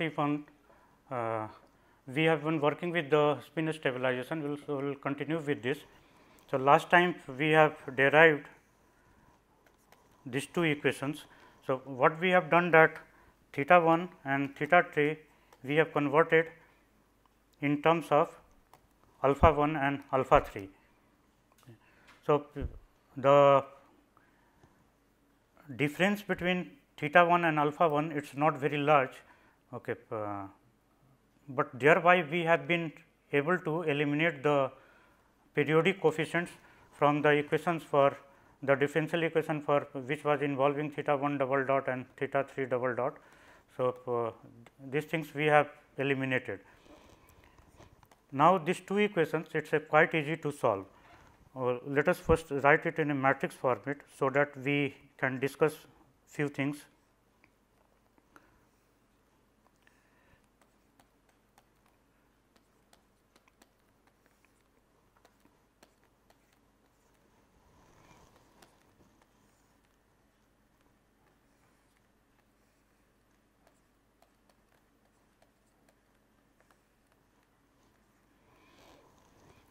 Lecture 41. Uh, we have been working with the spin stabilization, we will so we'll continue with this. So, last time we have derived these two equations. So, what we have done that theta 1 and theta 3 we have converted in terms of alpha 1 and alpha 3. So, the difference between theta 1 and alpha 1 it is not very large, okay, uh, but thereby we have been able to eliminate the periodic coefficients from the equations for the differential equation for which was involving theta 1 double dot and theta 3 double dot. So, uh, these things we have eliminated. Now, these two equations it is quite easy to solve. Uh, let us first write it in a matrix format, so that we can discuss few things.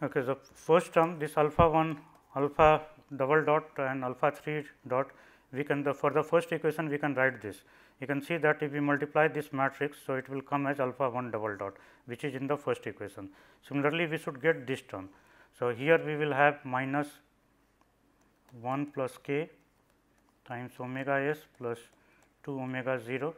Okay, so first term this alpha 1 alpha double dot and alpha 3 dot we can the for the first equation we can write this. You can see that if we multiply this matrix, so it will come as alpha 1 double dot which is in the first equation. Similarly, we should get this term. So, here we will have minus 1 plus k times omega s plus 2 omega 0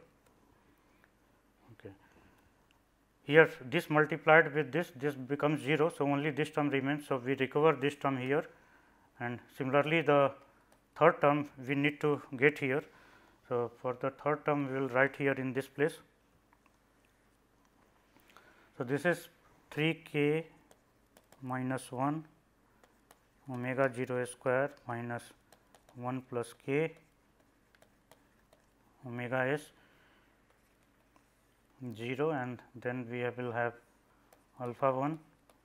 here this multiplied with this this becomes 0. So, only this term remains. So, we recover this term here and similarly the third term we need to get here. So, for the third term we will write here in this place. So, this is 3 k minus 1 omega 0 square minus 1 plus k omega s 0 and then we will have alpha 1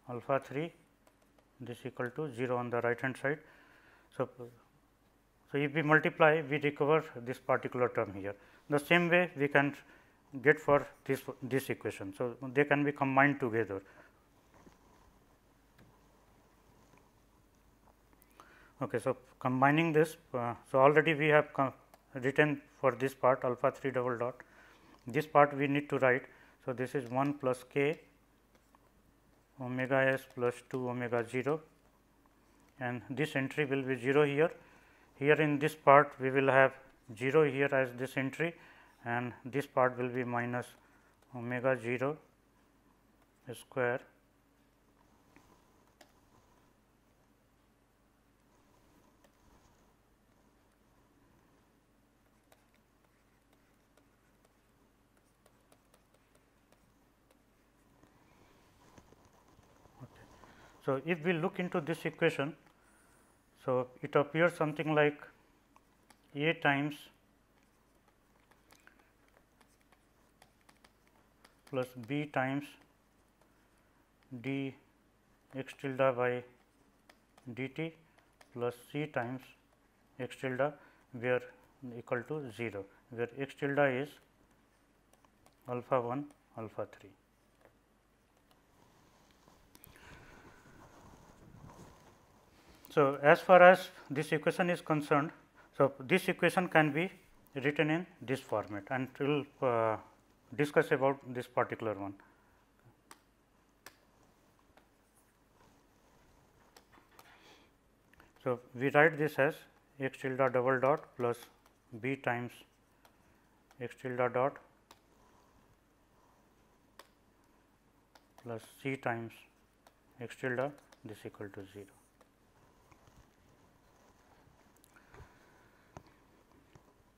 alpha 3 this equal to 0 on the right hand side. So, so if we multiply we recover this particular term here the same way we can get for this this equation. So, they can be combined together. Okay, so, combining this uh, so already we have written for this part alpha 3 double dot this part we need to write. So, this is 1 plus k omega s plus 2 omega 0 and this entry will be 0 here. Here in this part we will have 0 here as this entry and this part will be minus omega 0 square So, if we look into this equation, so it appears something like A times plus B times d x tilde by dt plus C times x tilde where equal to 0, where x tilde is alpha 1 alpha 3. So, as far as this equation is concerned, so this equation can be written in this format and we will uh, discuss about this particular one. So, we write this as x tilde double dot plus b times x tilde dot plus c times x tilde this equal to 0.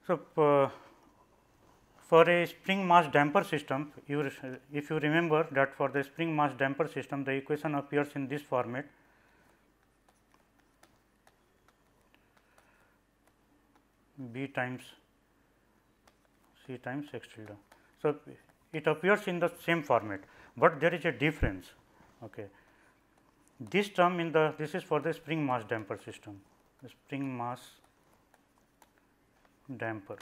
So, uh, for a spring mass damper system, you if you remember that for the spring mass damper system, the equation appears in this format. B times C times x tilde. So, it appears in the same format, but there is a difference. Okay. This term in the this is for the spring mass damper system, the spring mass damper.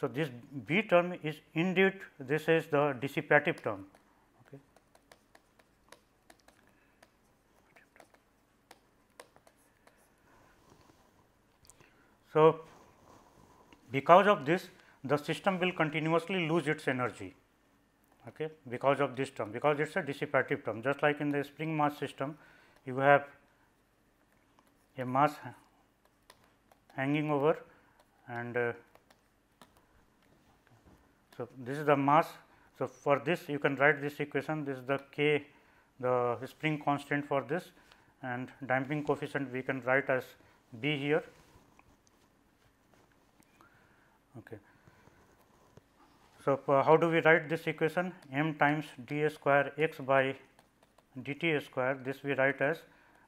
So, this B term is indeed this is the dissipative term. Okay. So, because of this the system will continuously lose its energy okay, because of this term because it is a dissipative term just like in the spring mass system you have a mass hanging over and uh, so, this is the mass. So, for this you can write this equation this is the k the spring constant for this and damping coefficient we can write as b here. Okay. So, uh, how do we write this equation m times d square x by dt square this we write as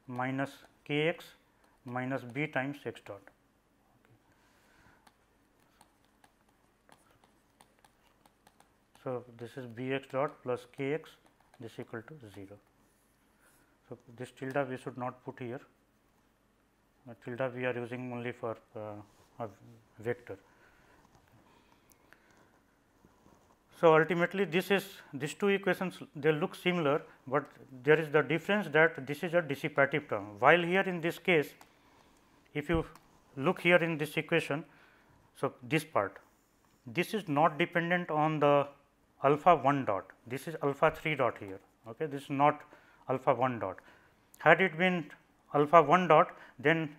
minus k x minus b times x dot. So, this is b x dot plus k x this equal to 0. So, this tilde we should not put here, uh, tilde we are using only for uh, a vector. So, ultimately this is these two equations they look similar, but there is the difference that this is a dissipative term, while here in this case if you look here in this equation. So, this part this is not dependent on the alpha 1 dot, this is alpha 3 dot here, okay. this is not alpha 1 dot. Had it been alpha 1 dot, then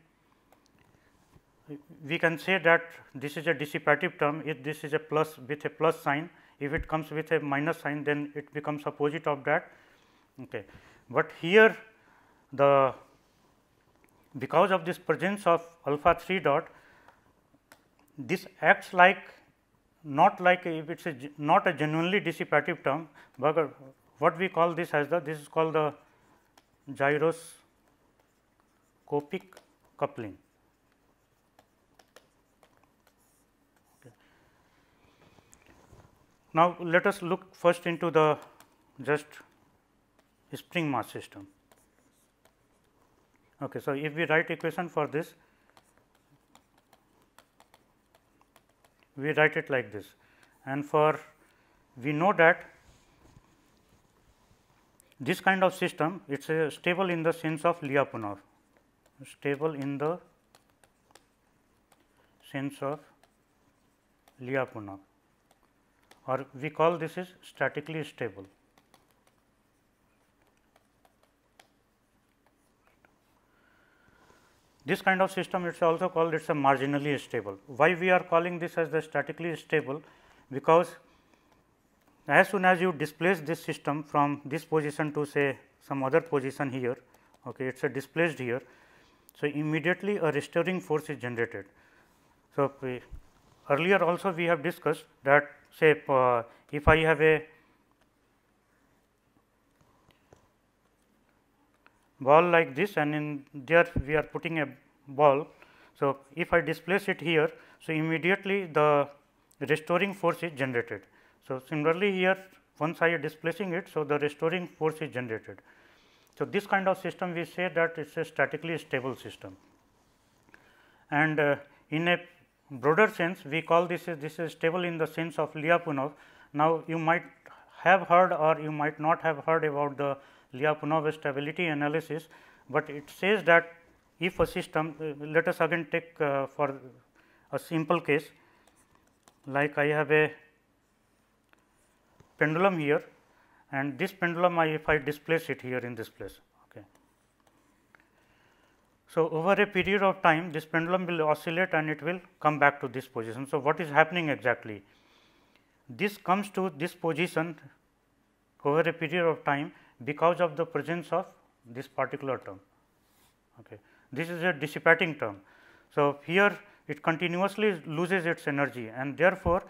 we can say that this is a dissipative term if this is a plus with a plus sign, if it comes with a minus sign then it becomes opposite of that. Okay. But here the because of this presence of alpha 3 dot, this acts like not like if it is not a genuinely dissipative term, but what we call this as the this is called the gyroscopic coupling. Okay. Now, let us look first into the just spring mass system. Okay, so, if we write equation for this we write it like this. And for we know that this kind of system it is stable in the sense of Lyapunov. Stable in the sense of Lyapunov. Or we call this is statically stable. This kind of system it is also called it is a marginally stable. Why we are calling this as the statically stable? Because as soon as you displace this system from this position to say some other position here, okay, it is a displaced here. So, immediately a restoring force is generated. So, earlier also we have discussed that say uh, if I have a ball like this and in there we are putting a ball. So, if I displace it here, so immediately the restoring force is generated. So, similarly here once I am displacing it, so the restoring force is generated. So, this kind of system we say that it is a statically stable system and uh, in a broader sense we call this is this is stable in the sense of Lyapunov. Now, you might have heard or you might not have heard about the Lyapunov stability analysis, but it says that if a system uh, let us again take uh, for a simple case like I have a pendulum here and this pendulum I if I displace it here in this place. Okay. So, over a period of time this pendulum will oscillate and it will come back to this position. So, what is happening exactly? This comes to this position over a period of time because of the presence of this particular term. Okay. This is a dissipating term. So, here it continuously loses its energy and therefore,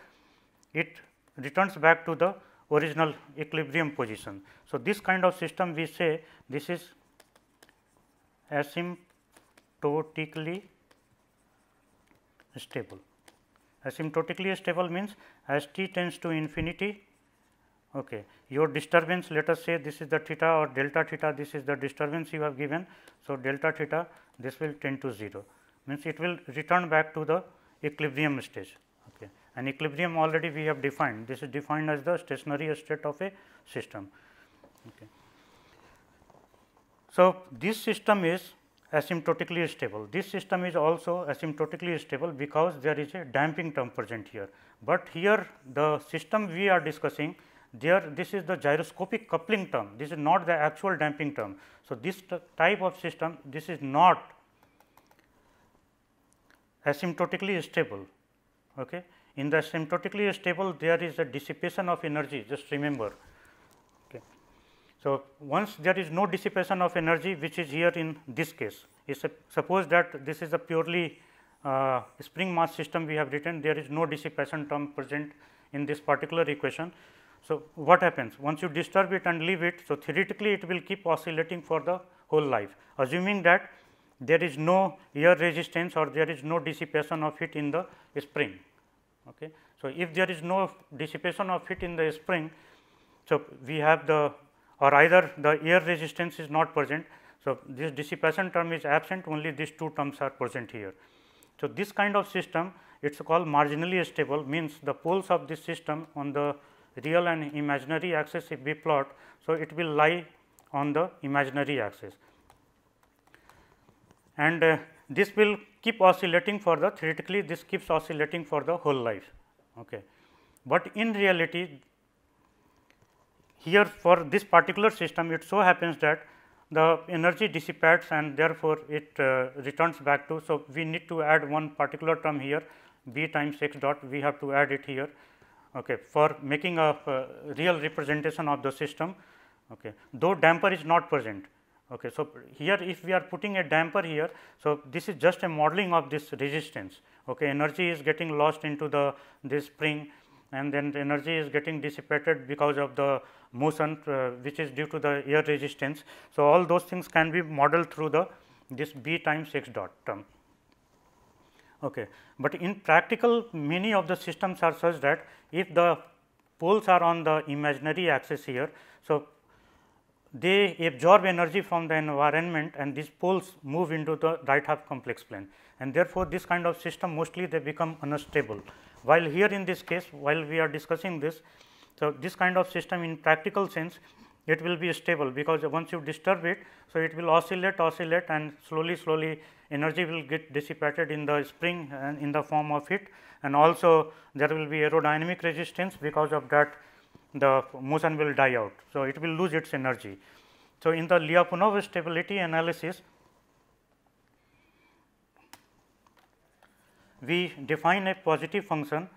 it returns back to the original equilibrium position. So, this kind of system we say this is asymptotically stable. Asymptotically stable means as t tends to infinity, okay, your disturbance let us say this is the theta or delta theta, this is the disturbance you have given. So, delta theta this will tend to 0 means it will return back to the equilibrium stage. Okay. And equilibrium already we have defined, this is defined as the stationary state of a system. Okay. So, this system is asymptotically stable. This system is also asymptotically stable because there is a damping term present here, but here the system we are discussing there this is the gyroscopic coupling term, this is not the actual damping term. So, this type of system this is not asymptotically stable. Okay. In the asymptotically stable there is a dissipation of energy just remember. Okay. So, once there is no dissipation of energy which is here in this case is suppose that this is a purely uh, spring mass system we have written there is no dissipation term present in this particular equation. So, what happens once you disturb it and leave it. So, theoretically it will keep oscillating for the whole life assuming that there is no air resistance or there is no dissipation of heat in the spring. Okay. So, if there is no dissipation of heat in the spring, so we have the or either the air resistance is not present. So, this dissipation term is absent only these two terms are present here. So, this kind of system it is called marginally stable means the poles of this system on the real and imaginary axis if we plot. So, it will lie on the imaginary axis and uh, this will keep oscillating for the theoretically this keeps oscillating for the whole life. Okay. But in reality here for this particular system it so happens that the energy dissipates and therefore, it uh, returns back to. So, we need to add one particular term here b times x dot we have to add it here okay, for making a uh, real representation of the system okay, though damper is not present. Okay. So, here if we are putting a damper here, so this is just a modeling of this resistance. Okay. Energy is getting lost into the this spring and then the energy is getting dissipated because of the motion uh, which is due to the air resistance. So, all those things can be modeled through the this b times x dot term. Okay. But in practical many of the systems are such that if the poles are on the imaginary axis here. So, they absorb energy from the environment and these poles move into the right half complex plane and therefore, this kind of system mostly they become unstable. While here in this case while we are discussing this, so this kind of system in practical sense it will be stable because once you disturb it. So, it will oscillate oscillate and slowly slowly energy will get dissipated in the spring and in the form of heat and also there will be aerodynamic resistance because of that the motion will die out. So, it will lose its energy. So, in the Lyapunov stability analysis, we define a positive function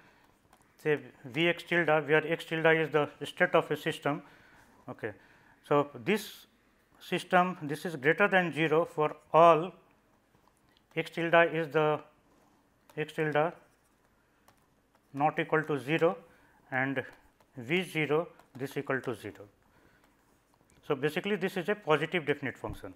say V x tilde where x tilde is the state of a system. Okay. So, this system this is greater than 0 for all x tilde is the x tilde not equal to 0 and V 0 this equal to 0. So, basically this is a positive definite function.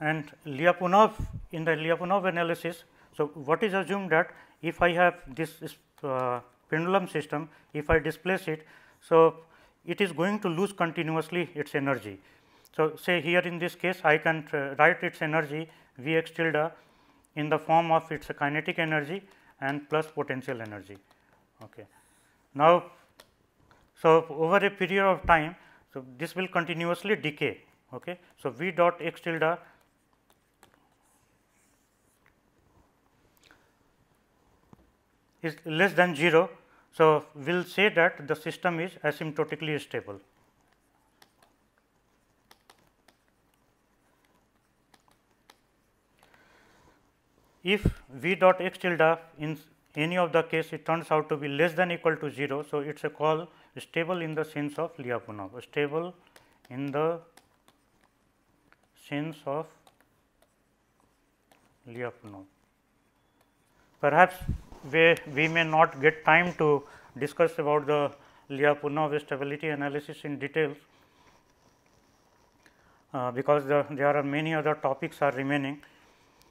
And Lyapunov in the Lyapunov analysis, so what is assumed that if I have this uh, pendulum system, if I displace it, so it is going to lose continuously its energy. So, say here in this case I can write its energy V x tilde in the form of its kinetic energy and plus potential energy. Okay. Now, so over a period of time, so this will continuously decay. Okay. So, V dot x tilde is less than 0. So, we will say that the system is asymptotically stable. if v dot x tilde in any of the case it turns out to be less than equal to 0. So, it is a call stable in the sense of Lyapunov, stable in the sense of Lyapunov. Perhaps we, we may not get time to discuss about the Lyapunov stability analysis in details, uh, because the, there are many other topics are remaining,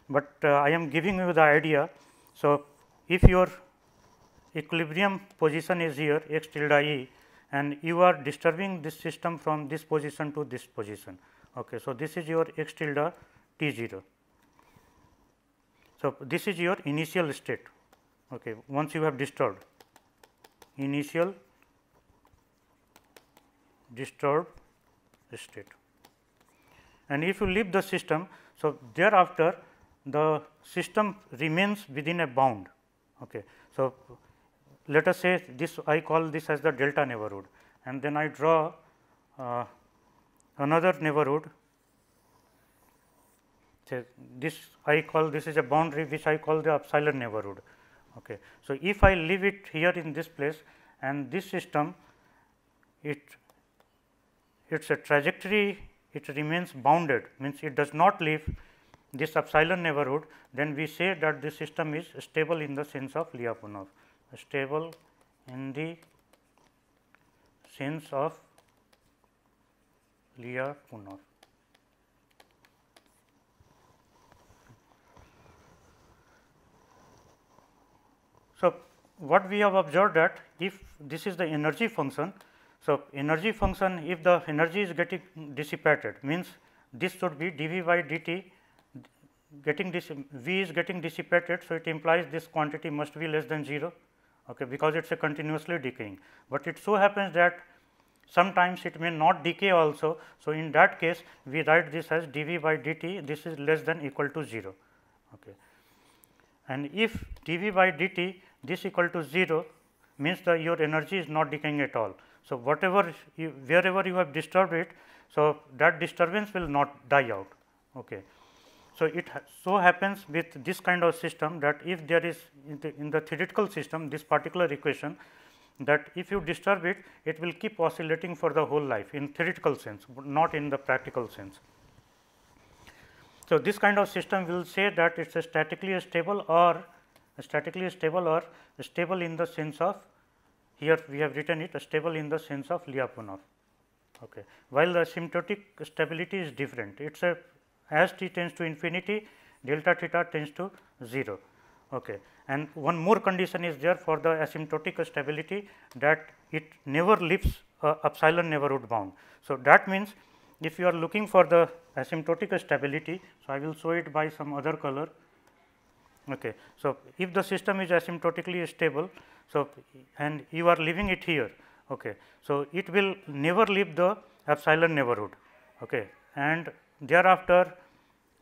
but uh, I am giving you the idea. So, if your equilibrium position is here x tilde e and you are disturbing this system from this position to this position. Okay. So, this is your x tilde t 0. So, this is your initial state okay, once you have disturbed initial disturbed state. And if you leave the system, so thereafter the system remains within a bound. Okay. So, let us say this I call this as the delta neighborhood and then I draw uh, another neighborhood say this I call this is a boundary which I call the epsilon neighborhood. Okay. So, if I leave it here in this place and this system it its a trajectory it remains bounded means it does not leave this epsilon neighborhood then we say that this system is stable in the sense of Lyapunov stable in the sense of Lyapunov. So, what we have observed that if this is the energy function. So, energy function if the energy is getting dissipated means this should be dV by dt getting this V is getting dissipated. So, it implies this quantity must be less than 0 okay, because it is a continuously decaying, but it so happens that sometimes it may not decay also. So, in that case we write this as dV by dt this is less than equal to 0. Okay. And if dV by dt this equal to 0 means the your energy is not decaying at all. So, whatever you wherever you have disturbed it, so that disturbance will not die out. Okay. So, it ha so happens with this kind of system that if there is in the, in the theoretical system this particular equation that if you disturb it, it will keep oscillating for the whole life in theoretical sense, not in the practical sense. So, this kind of system will say that it is a statically stable or statically stable or stable in the sense of here we have written it stable in the sense of Lyapunov. Okay. While the asymptotic stability is different, it is a as t tends to infinity delta theta tends to 0. Okay. And one more condition is there for the asymptotic stability that it never leaves a epsilon neighborhood bound. So, that means if you are looking for the asymptotic stability, so I will show it by some other color. Okay. So, if the system is asymptotically stable, so and you are leaving it here, okay. so it will never leave the epsilon neighborhood okay. and thereafter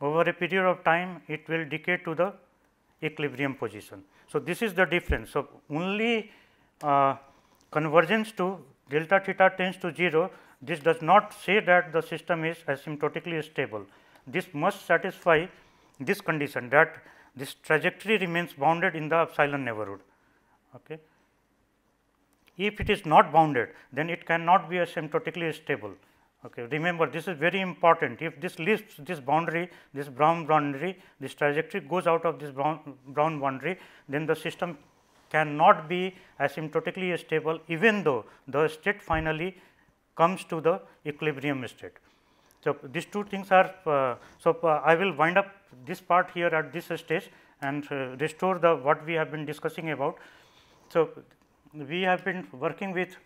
over a period of time it will decay to the equilibrium position. So, this is the difference. So, only uh, convergence to delta theta tends to 0 this does not say that the system is asymptotically stable. This must satisfy this condition that this trajectory remains bounded in the epsilon neighborhood. Okay. If it is not bounded, then it cannot be asymptotically stable. Okay. Remember, this is very important. If this leaves this boundary, this brown boundary, this trajectory goes out of this brown, brown boundary, then the system cannot be asymptotically stable, even though the state finally comes to the equilibrium state. So, these two things are, uh, so uh, I will wind up this part here at this stage and uh, restore the what we have been discussing about. So, we have been working with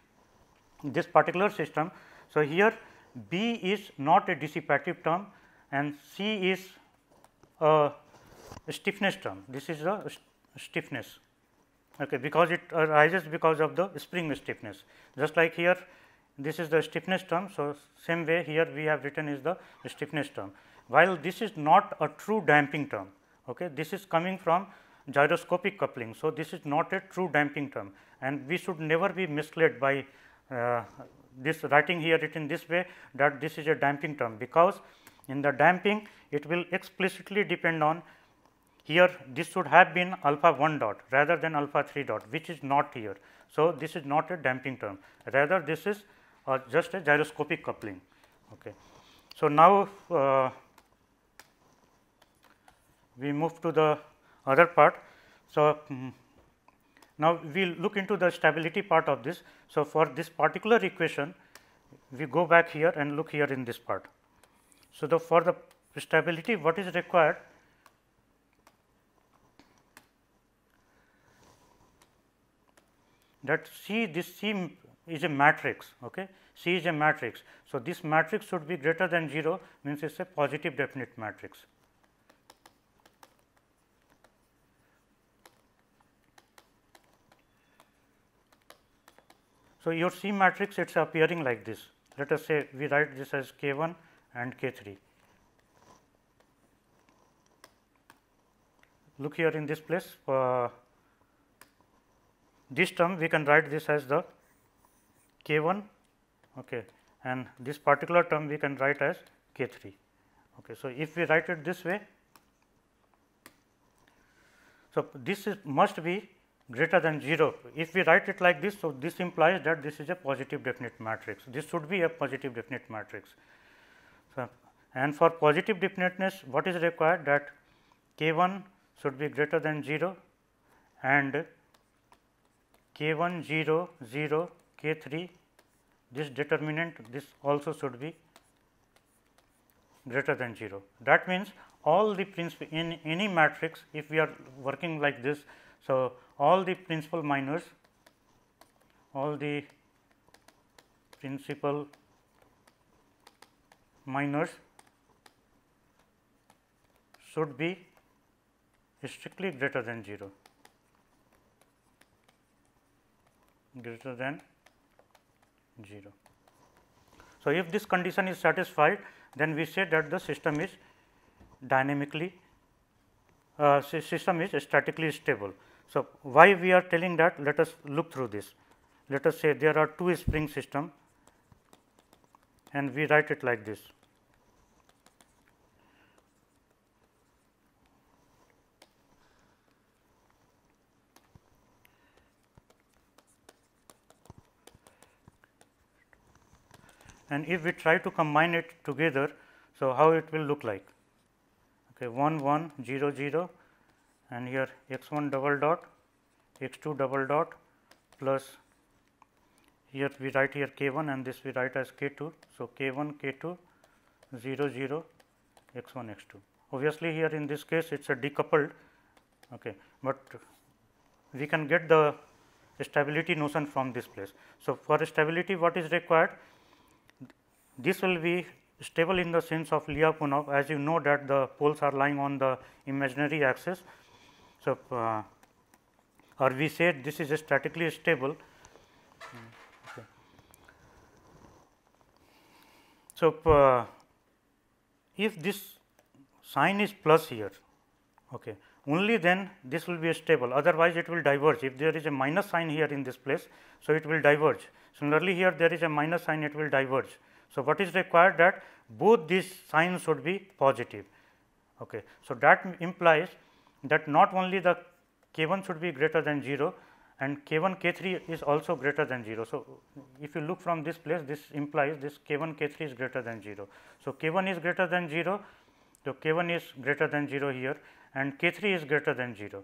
this particular system. So, here B is not a dissipative term and C is a stiffness term. This is the stiffness okay, because it arises because of the spring stiffness. Just like here this is the stiffness term. So, same way here we have written is the stiffness term. While this is not a true damping term, okay, this is coming from gyroscopic coupling. So, this is not a true damping term and we should never be misled by uh, this writing here it in this way that this is a damping term, because in the damping it will explicitly depend on here this should have been alpha 1 dot rather than alpha 3 dot which is not here. So, this is not a damping term rather this is uh, just a gyroscopic coupling. Okay. So, now uh, we move to the other part. So, mm, now we will look into the stability part of this. So, for this particular equation we go back here and look here in this part. So, the for the stability what is required that C this C is a matrix okay C is a matrix. So, this matrix should be greater than 0 means it is a positive definite matrix. So, your C matrix it is appearing like this. Let us say we write this as K 1 and K 3. Look here in this place, uh, this term we can write this as the K 1 okay, and this particular term we can write as K 3. Okay. So, if we write it this way, so this is must be greater than 0. If we write it like this, so this implies that this is a positive definite matrix. This should be a positive definite matrix. So, and for positive definiteness, what is required that k 1 should be greater than 0 and k 1 0 0 k 3 this determinant this also should be greater than 0. That means, all the principal in any matrix if we are working like this. So, all the principal minors, all the principal minors should be strictly greater than 0, greater than 0. So, if this condition is satisfied, then we say that the system is dynamically uh, system is statically stable. So, why we are telling that let us look through this. Let us say there are two spring system and we write it like this. And if we try to combine it together, so how it will look like? Okay, 1 1 0 0 and here x 1 double dot x 2 double dot plus here we write here k 1 and this we write as k 2. So, k 1 k 2 0 0 x 1 x 2. Obviously, here in this case it is a decoupled, okay, but we can get the stability notion from this place. So, for stability what is required? This will be stable in the sense of Lyapunov as you know that the poles are lying on the imaginary axis. So, uh, or we said this is statically stable. So, uh, if this sign is plus here, okay, only then this will be stable otherwise it will diverge if there is a minus sign here in this place. So, it will diverge similarly here there is a minus sign it will diverge so, what is required that both these signs should be positive. Okay. So, that implies that not only the k 1 should be greater than 0 and k 1 k 3 is also greater than 0. So, if you look from this place this implies this k 1 k 3 is greater than 0. So, k 1 is greater than 0, so k 1 is greater than 0 here and k 3 is greater than 0.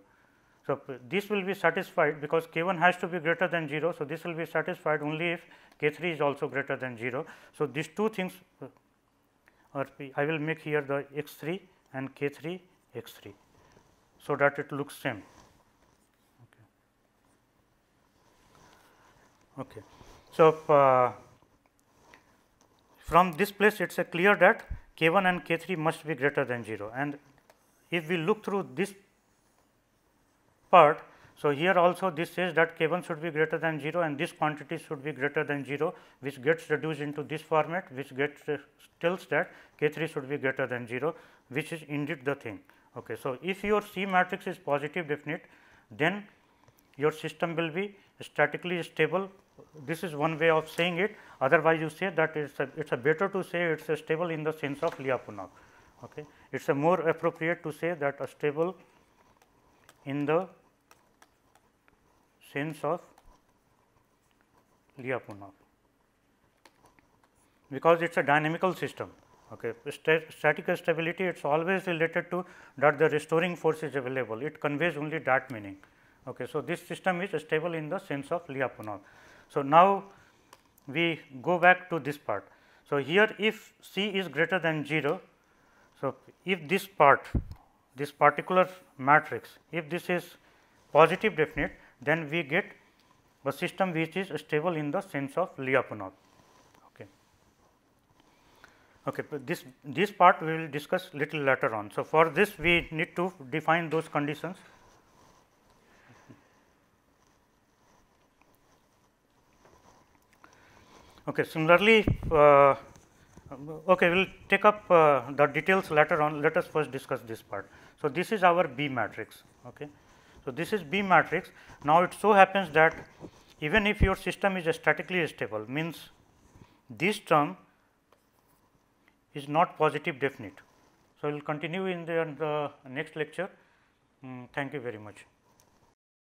So, this will be satisfied because k 1 has to be greater than 0. So, this will be satisfied only if k 3 is also greater than 0. So, these two things uh, I will make here the x 3 and k 3 x 3. So, that it looks same. Okay. okay. So, uh, from this place it is a clear that k 1 and k 3 must be greater than 0 and if we look through this part. So, here also this says that k 1 should be greater than 0 and this quantity should be greater than 0 which gets reduced into this format which gets uh, tells that k 3 should be greater than 0 which is indeed the thing. Okay. So, if your C matrix is positive definite then your system will be statically stable this is one way of saying it otherwise you say that it's a it's a better to say it's a stable in the sense of Lyapunov okay it's a more appropriate to say that a stable in the sense of Lyapunov because it is a dynamical system. Okay. St statical stability it is always related to that the restoring force is available, it conveys only that meaning. Okay. So, this system is stable in the sense of Lyapunov. So, now we go back to this part. So, here if C is greater than 0, so if this part this particular matrix if this is positive definite then we get a system which is stable in the sense of Lyapunov. Okay. Okay, but this this part we will discuss little later on. So, for this we need to define those conditions. Okay, similarly, uh, okay, we will take up uh, the details later on. Let us first discuss this part. So, this is our B matrix. Okay. So, this is B matrix. Now, it so happens that even if your system is statically stable means this term is not positive definite. So, we will continue in the, in the next lecture. Mm, thank you very much.